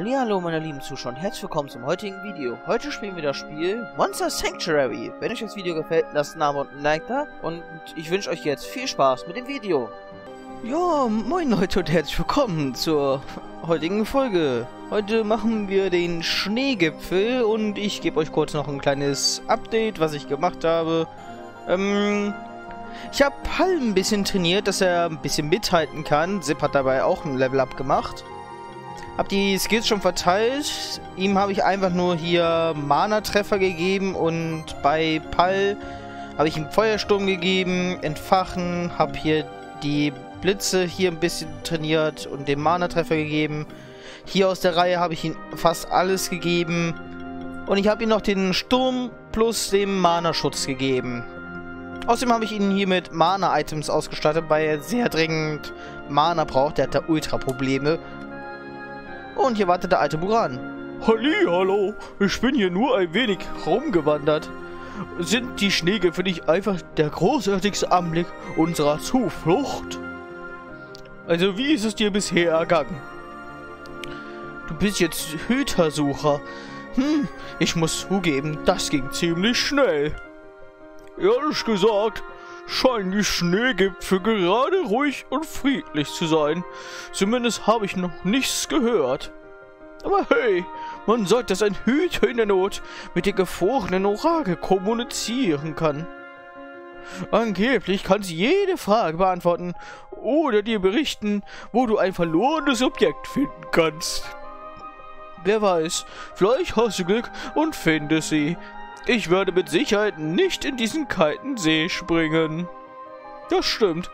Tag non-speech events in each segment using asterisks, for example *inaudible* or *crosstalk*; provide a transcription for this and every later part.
Hallo meine lieben Zuschauer und herzlich willkommen zum heutigen Video. Heute spielen wir das Spiel Monster Sanctuary. Wenn euch das Video gefällt, lasst einen Abo und ein Like da und ich wünsche euch jetzt viel Spaß mit dem Video. Ja, moin Leute und herzlich willkommen zur heutigen Folge. Heute machen wir den Schneegipfel und ich gebe euch kurz noch ein kleines Update, was ich gemacht habe. Ähm, ich habe Pal ein bisschen trainiert, dass er ein bisschen mithalten kann. Zip hat dabei auch ein Level-Up gemacht. Hab die Skills schon verteilt. Ihm habe ich einfach nur hier Mana-Treffer gegeben und bei Pal habe ich ihm Feuersturm gegeben, Entfachen, habe hier die Blitze hier ein bisschen trainiert und den Mana-Treffer gegeben. Hier aus der Reihe habe ich ihm fast alles gegeben. Und ich habe ihm noch den Sturm plus den Mana-Schutz gegeben. Außerdem habe ich ihn hier mit Mana-Items ausgestattet, weil er sehr dringend Mana braucht. Der hat da Ultra-Probleme. Und hier wartet der alte Buran. Halli, hallo. Ich bin hier nur ein wenig rumgewandert. Sind die Schneegipfel nicht einfach der großartigste Anblick unserer Zuflucht? Also, wie ist es dir bisher ergangen? Du bist jetzt Hütersucher. Hm, ich muss zugeben, das ging ziemlich schnell. Ehrlich gesagt, scheinen die Schneegipfel gerade ruhig und friedlich zu sein. Zumindest habe ich noch nichts gehört. Aber hey, man sagt, dass ein Hüter in der Not mit der gefrorenen Orakel kommunizieren kann. Angeblich kann sie jede Frage beantworten oder dir berichten, wo du ein verlorenes Objekt finden kannst. Wer weiß, vielleicht hast du Glück und findest sie. Ich werde mit Sicherheit nicht in diesen kalten See springen. Das stimmt.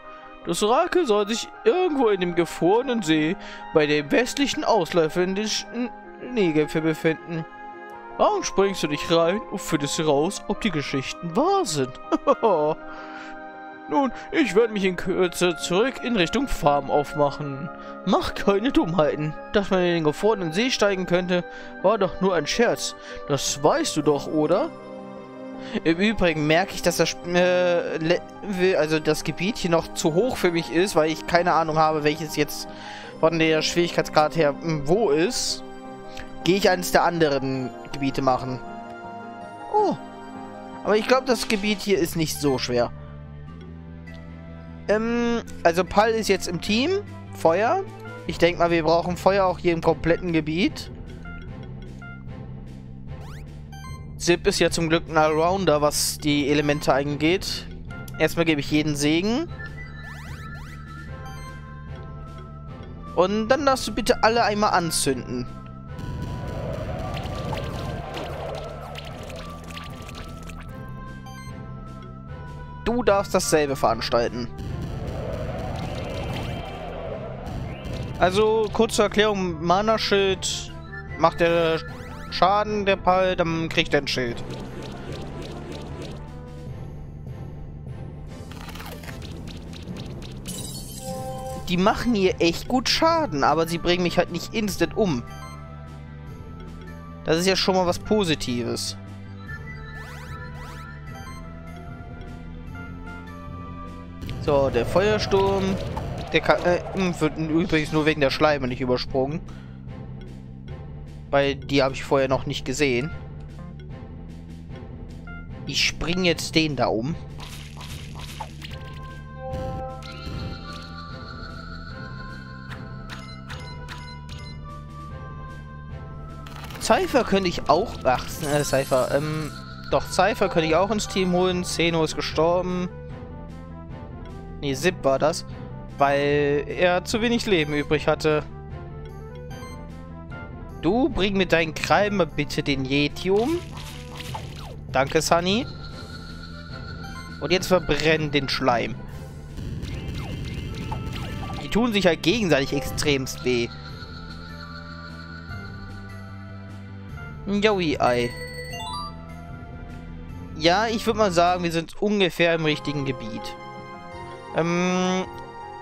Das Orakel soll sich irgendwo in dem gefrorenen See bei dem westlichen Ausläufer in den Schneegipfel befinden. Warum springst du nicht rein und findest heraus, ob die Geschichten wahr sind? *laughs* Nun, ich werde mich in Kürze zurück in Richtung Farm aufmachen. Mach keine Dummheiten. Dass man in den gefrorenen See steigen könnte, war doch nur ein Scherz. Das weißt du doch, oder? Im Übrigen merke ich, dass das, äh, also das Gebiet hier noch zu hoch für mich ist, weil ich keine Ahnung habe, welches jetzt von der Schwierigkeitsgrad her hm, wo ist. Gehe ich eines der anderen Gebiete machen. Oh. Aber ich glaube, das Gebiet hier ist nicht so schwer. Ähm, also Pal ist jetzt im Team. Feuer. Ich denke mal, wir brauchen Feuer auch hier im kompletten Gebiet. Zip ist ja zum Glück ein Allrounder, was die Elemente angeht. Erstmal gebe ich jeden Segen. Und dann darfst du bitte alle einmal anzünden. Du darfst dasselbe veranstalten. Also, kurze Erklärung, Mana-Schild macht der Schaden, der Pal, dann kriegt er ein Schild. Die machen hier echt gut Schaden, aber sie bringen mich halt nicht instant um. Das ist ja schon mal was Positives. So, der Feuersturm. Der kann, äh, wird übrigens nur wegen der Schleime nicht übersprungen. Weil die habe ich vorher noch nicht gesehen. Ich springe jetzt den da um. Cypher könnte ich auch... Ach, äh, Cypher. Ähm, doch, Cypher könnte ich auch ins Team holen. Zeno ist gestorben. Nee, Zip war das. Weil er zu wenig Leben übrig hatte. Du bring mit deinen Krallen mal bitte den Yeti um. Danke, Sunny. Und jetzt verbrennen den Schleim. Die tun sich halt gegenseitig extremst weh. Joey-Ei. Ja, ich würde mal sagen, wir sind ungefähr im richtigen Gebiet. Ähm,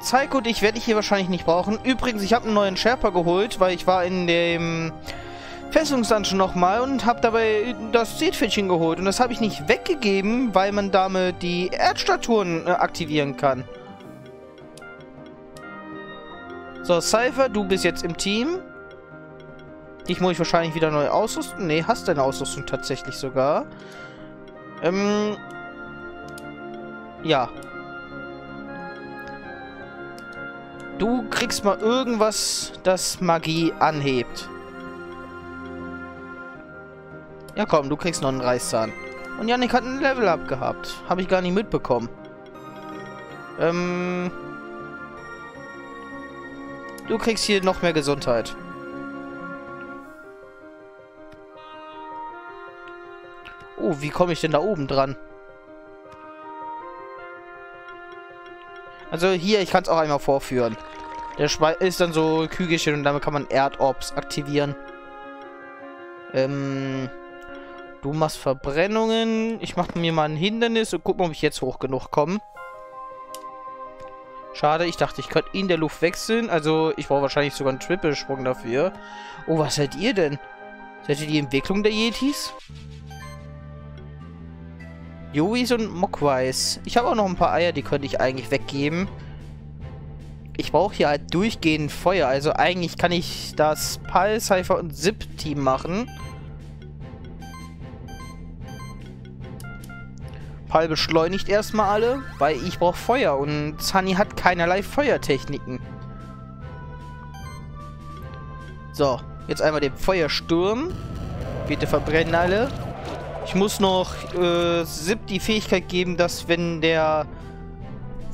Psycho und ich werde ich hier wahrscheinlich nicht brauchen. Übrigens, ich habe einen neuen Sherpa geholt, weil ich war in dem Festungsdungeon nochmal und habe dabei das Seetfischchen geholt. Und das habe ich nicht weggegeben, weil man damit die Erdstatuen äh, aktivieren kann. So, Cypher, du bist jetzt im Team. Dich muss ich wahrscheinlich wieder neu ausrüsten. Nee, hast deine Ausrüstung tatsächlich sogar. Ähm. Ja. Du kriegst mal irgendwas, das Magie anhebt. Ja komm, du kriegst noch einen Reißzahn. Und Yannick hat ein Level-Up gehabt. Habe ich gar nicht mitbekommen. Ähm... Du kriegst hier noch mehr Gesundheit. Oh, wie komme ich denn da oben dran? Also hier, ich kann es auch einmal vorführen. Der Schwe ist dann so Kügelchen und damit kann man Erdorbs aktivieren. Ähm... Du machst Verbrennungen. Ich mache mir mal ein Hindernis und guck mal, ob ich jetzt hoch genug komme. Schade, ich dachte, ich könnte in der Luft wechseln. Also, ich brauche wahrscheinlich sogar einen Triple-Sprung dafür. Oh, was seid ihr denn? Seid ihr die Entwicklung der Yetis? Yuis und Mokwais. Ich habe auch noch ein paar Eier, die könnte ich eigentlich weggeben. Ich brauche hier halt durchgehend Feuer. Also eigentlich kann ich das Pal, Cypher und Zip-Team machen. Pal beschleunigt erstmal alle, weil ich brauche Feuer und Sunny hat keinerlei Feuertechniken. So, jetzt einmal den Feuersturm. Bitte verbrennen alle. Ich muss noch äh, Zip die Fähigkeit geben, dass wenn der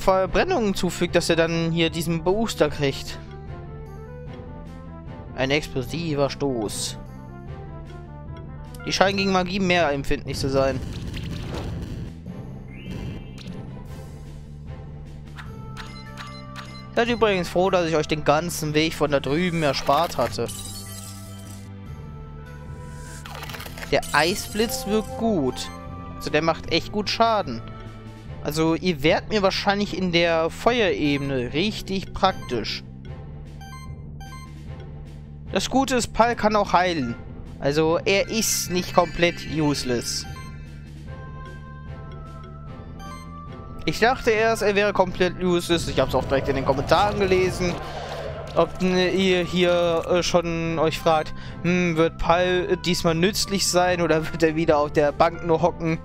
Verbrennungen zufügt, dass er dann hier diesen Booster kriegt. Ein explosiver Stoß. Die scheinen gegen Magie mehr empfindlich zu sein. Seid übrigens froh, dass ich euch den ganzen Weg von da drüben erspart hatte. Der Eisblitz wirkt gut. Also der macht echt gut Schaden. Also ihr werdet mir wahrscheinlich in der Feuerebene richtig praktisch. Das Gute ist, Pal kann auch heilen. Also er ist nicht komplett useless. Ich dachte erst, er wäre komplett useless. Ich habe es auch direkt in den Kommentaren gelesen. Ob ihr hier äh, schon euch fragt, hm, wird Pal diesmal nützlich sein oder *laughs* wird er wieder auf der Bank nur hocken?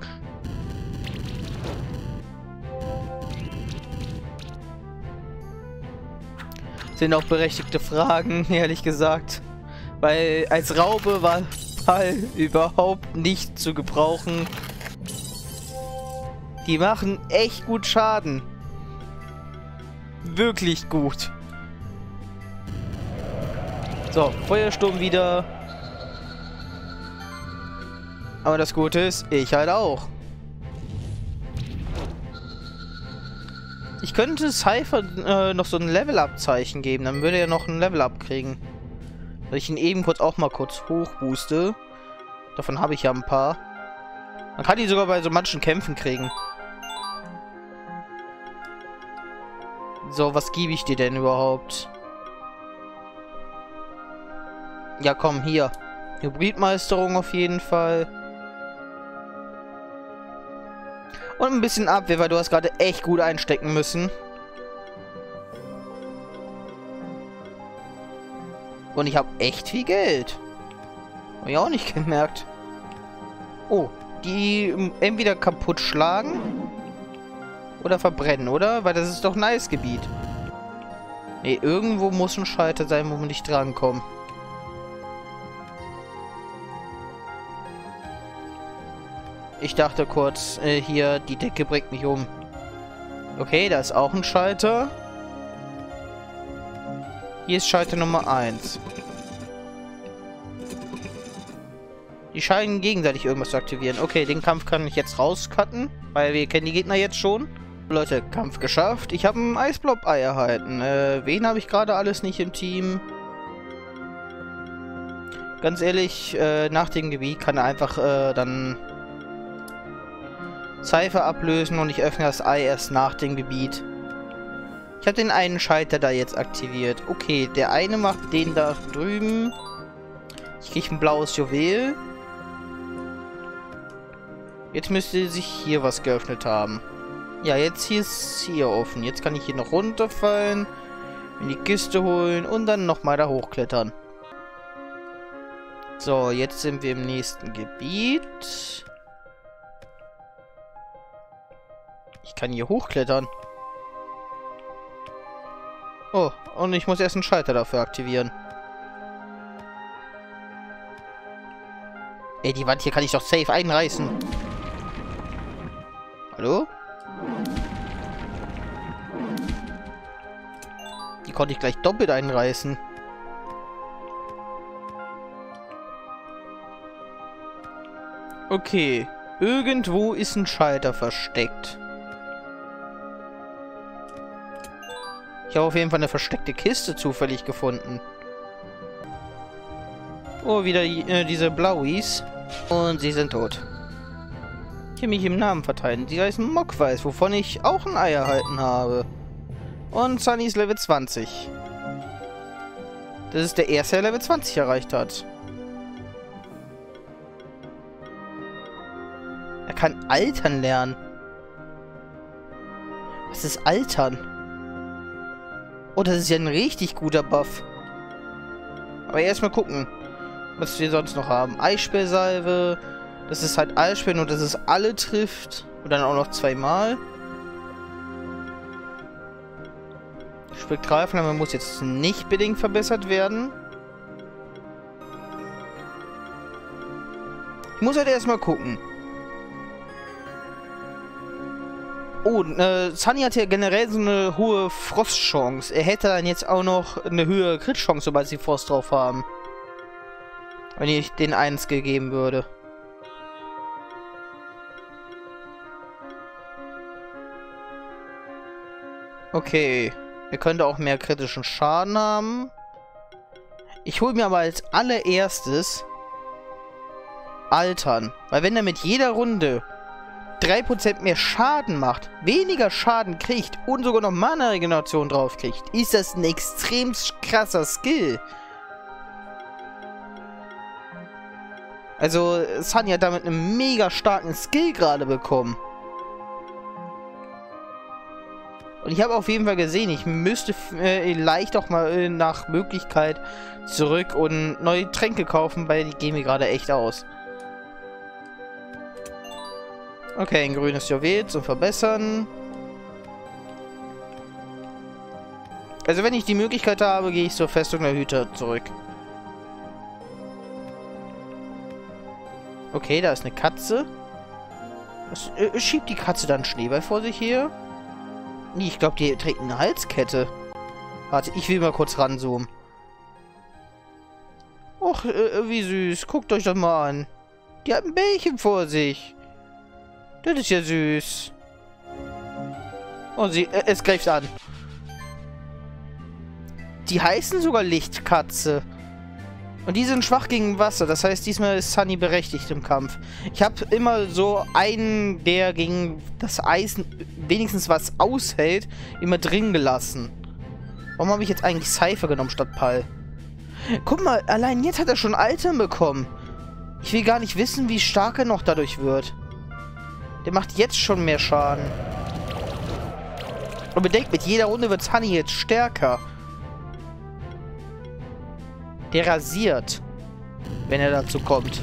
Sind auch berechtigte Fragen, *laughs* ehrlich gesagt. Weil als Raube war Pal überhaupt nicht zu gebrauchen. Die machen echt gut Schaden. Wirklich gut. So, Feuersturm wieder. Aber das Gute ist, ich halt auch. Ich könnte Cypher äh, noch so ein Level-Up-Zeichen geben. Dann würde er noch ein Level-Up kriegen. Weil ich ihn eben kurz auch mal kurz hochbooste. Davon habe ich ja ein paar. Man kann die sogar bei so manchen Kämpfen kriegen. So, was gebe ich dir denn überhaupt? Ja, komm, hier. Hybridmeisterung auf jeden Fall. Und ein bisschen Abwehr, weil du hast gerade echt gut einstecken müssen. Und ich habe echt viel Geld. Hab ich auch nicht *laughs* gemerkt. Oh, die entweder kaputt schlagen oder verbrennen, oder? Weil das ist doch ein Eisgebiet. Nee, irgendwo muss ein Schalter sein, wo wir nicht drankommen. Ich dachte kurz, äh, hier, die Decke bringt mich um. Okay, da ist auch ein Schalter. Hier ist Schalter Nummer 1. Die scheinen gegenseitig irgendwas zu aktivieren. Okay, den Kampf kann ich jetzt rauscutten, weil wir kennen die Gegner jetzt schon. Leute, Kampf geschafft. Ich habe ein Eisblob-Ei erhalten. Äh, wen habe ich gerade alles nicht im Team? Ganz ehrlich, äh, nach dem Gebiet kann er einfach äh, dann Cypher ablösen und ich öffne das Ei erst nach dem Gebiet. Ich habe den einen Schalter da jetzt aktiviert. Okay, der eine macht den da drüben. Ich kriege ein blaues Juwel. Jetzt müsste sich hier was geöffnet haben. Ja, jetzt hier ist hier offen. Jetzt kann ich hier noch runterfallen, in die Kiste holen und dann nochmal da hochklettern. So, jetzt sind wir im nächsten Gebiet. Ich kann hier hochklettern. Oh, und ich muss erst einen Schalter dafür aktivieren. Ey, die Wand hier kann ich doch safe einreißen. Hallo? Die konnte ich gleich doppelt einreißen. Okay. Irgendwo ist ein Schalter versteckt. Ich habe auf jeden Fall eine versteckte Kiste zufällig gefunden. Oh, wieder äh, diese Blauis. Und sie sind tot. Ich habe mich im Namen verteilen. Sie heißen Mockweiß, wovon ich auch ein Ei erhalten habe. Und Sunny ist Level 20. Das ist der erste, der Level 20 erreicht hat. Er kann altern lernen. Was ist altern? Oh, das ist ja ein richtig guter Buff. Aber erstmal gucken, was wir sonst noch haben. Eisperrsalve. Das ist halt Eisperr, nur dass es alle trifft. Und dann auch noch zweimal. Spektralflamme muss jetzt nicht bedingt verbessert werden. Ich muss halt erstmal gucken. Oh, äh, Sunny hat ja generell so eine hohe Frostchance. Er hätte dann jetzt auch noch eine höhere Crit-Chance, sobald sie Frost drauf haben. Wenn ich den 1 gegeben würde. Okay. Er könnte auch mehr kritischen Schaden haben. Ich hole mir aber als allererstes Altern. Weil wenn er mit jeder Runde 3% mehr Schaden macht, weniger Schaden kriegt und sogar noch Mana-Regeneration drauf kriegt, ist das ein extrem krasser Skill. Also, Sunny hat damit einen mega starken Skill gerade bekommen. Und ich habe auf jeden Fall gesehen, ich müsste äh, leicht auch mal äh, nach Möglichkeit zurück und neue Tränke kaufen, weil die gehen mir gerade echt aus. Okay, ein grünes Juwel zum Verbessern. Also wenn ich die Möglichkeit habe, gehe ich zur Festung der Hüter zurück. Okay, da ist eine Katze. Was, äh, schiebt die Katze dann Schneeball vor sich her? Nee, ich glaube, die trägt eine Halskette. Warte, ich will mal kurz ranzoomen. Och, äh, wie süß. Guckt euch das mal an. Die hat ein Bällchen vor sich. Das ist ja süß. Und sie, äh, es greift an. Die heißen sogar Lichtkatze. Und die sind schwach gegen Wasser. Das heißt, diesmal ist Sunny berechtigt im Kampf. Ich habe immer so einen, der gegen das Eis wenigstens was aushält, immer drin gelassen. Warum habe ich jetzt eigentlich Cypher genommen statt Pal? Guck mal, allein jetzt hat er schon Altern bekommen. Ich will gar nicht wissen, wie stark er noch dadurch wird. Der macht jetzt schon mehr Schaden. Und bedenkt, mit jeder Runde wird Sunny jetzt stärker. Der rasiert, wenn er dazu kommt.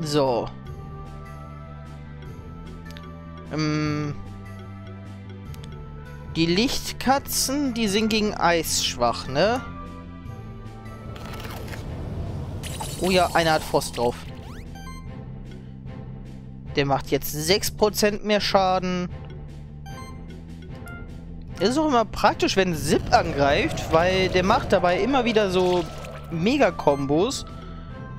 So. Ähm, die Lichtkatzen, die sind gegen Eis schwach, ne? Oh ja, einer hat Frost drauf. Der macht jetzt 6% mehr Schaden. Ist auch immer praktisch, wenn Zip angreift, weil der macht dabei immer wieder so Mega-Kombos.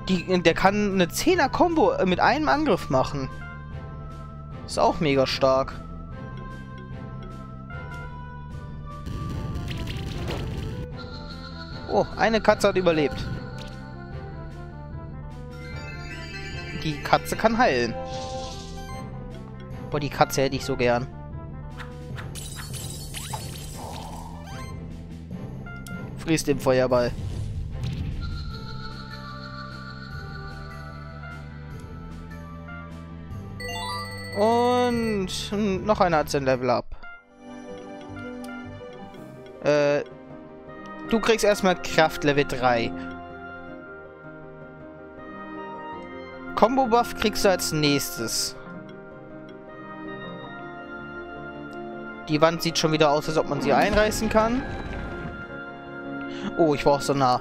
Der kann eine 10er-Kombo mit einem Angriff machen. Ist auch mega stark. Oh, eine Katze hat überlebt. Die Katze kann heilen. Boah, die Katze hätte ich so gern. Fries den Feuerball. Und noch einer hat sein Level Up. Äh, du kriegst erstmal Kraft Level 3. Combo Buff kriegst du als nächstes. Die Wand sieht schon wieder aus, als ob man sie einreißen kann. Oh, ich war auch so nah.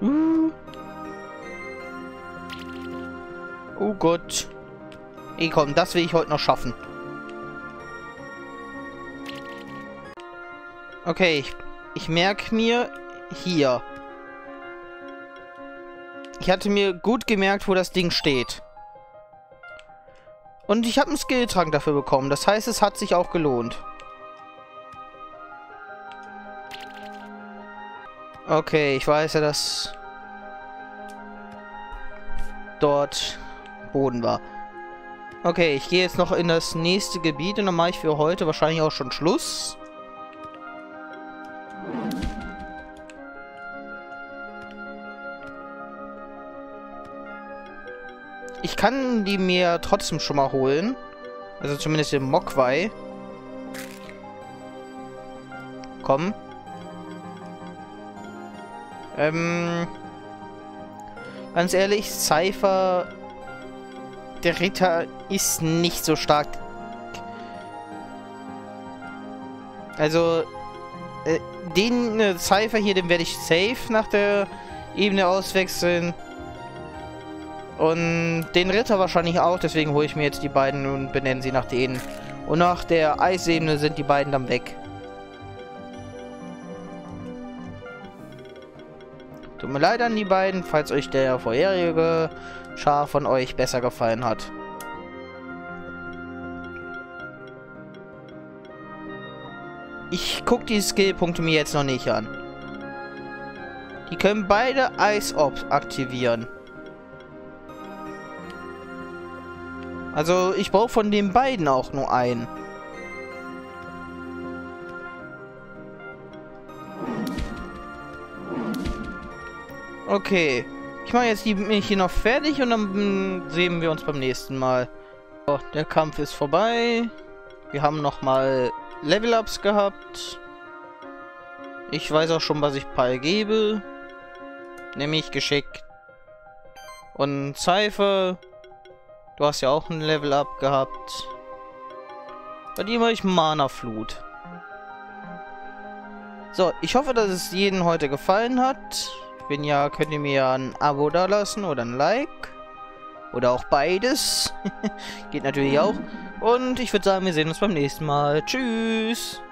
Uh. Oh Gott. Ey, komm, das will ich heute noch schaffen. Okay, ich, ich merke mir hier. Ich hatte mir gut gemerkt, wo das Ding steht. Und ich habe einen Skilltrank dafür bekommen. Das heißt, es hat sich auch gelohnt. Okay, ich weiß ja, dass dort Boden war. Okay, ich gehe jetzt noch in das nächste Gebiet und dann mache ich für heute wahrscheinlich auch schon Schluss. Ich kann die mir trotzdem schon mal holen. Also zumindest den Mokwai. Komm. Ähm... Ganz ehrlich, Cypher... Der Ritter ist nicht so stark. Also... Äh, den äh, Cypher hier, den werde ich safe nach der Ebene auswechseln. Und den Ritter wahrscheinlich auch, deswegen hole ich mir jetzt die beiden und benenne sie nach denen. Und nach der Eisebene sind die beiden dann weg. Tut mir leid an die beiden, falls euch der vorherige Schar von euch besser gefallen hat. Ich gucke die Skillpunkte mir jetzt noch nicht an. Die können beide Eis-Ops aktivieren. Also ich brauche von den beiden auch nur einen. Okay. Ich mache jetzt die mich hier noch fertig und dann sehen wir uns beim nächsten Mal. So, der Kampf ist vorbei. Wir haben nochmal Level-Ups gehabt. Ich weiß auch schon, was ich Pal gebe. Nämlich Geschick. Und Cypher. Du hast ja auch ein Level Up gehabt. Bei dir mache ich Mana-Flut. So, ich hoffe, dass es jedem heute gefallen hat. Wenn ja, könnt ihr mir ein Abo da lassen oder ein Like. Oder auch beides. *laughs* Geht natürlich auch. Und ich würde sagen, wir sehen uns beim nächsten Mal. Tschüss.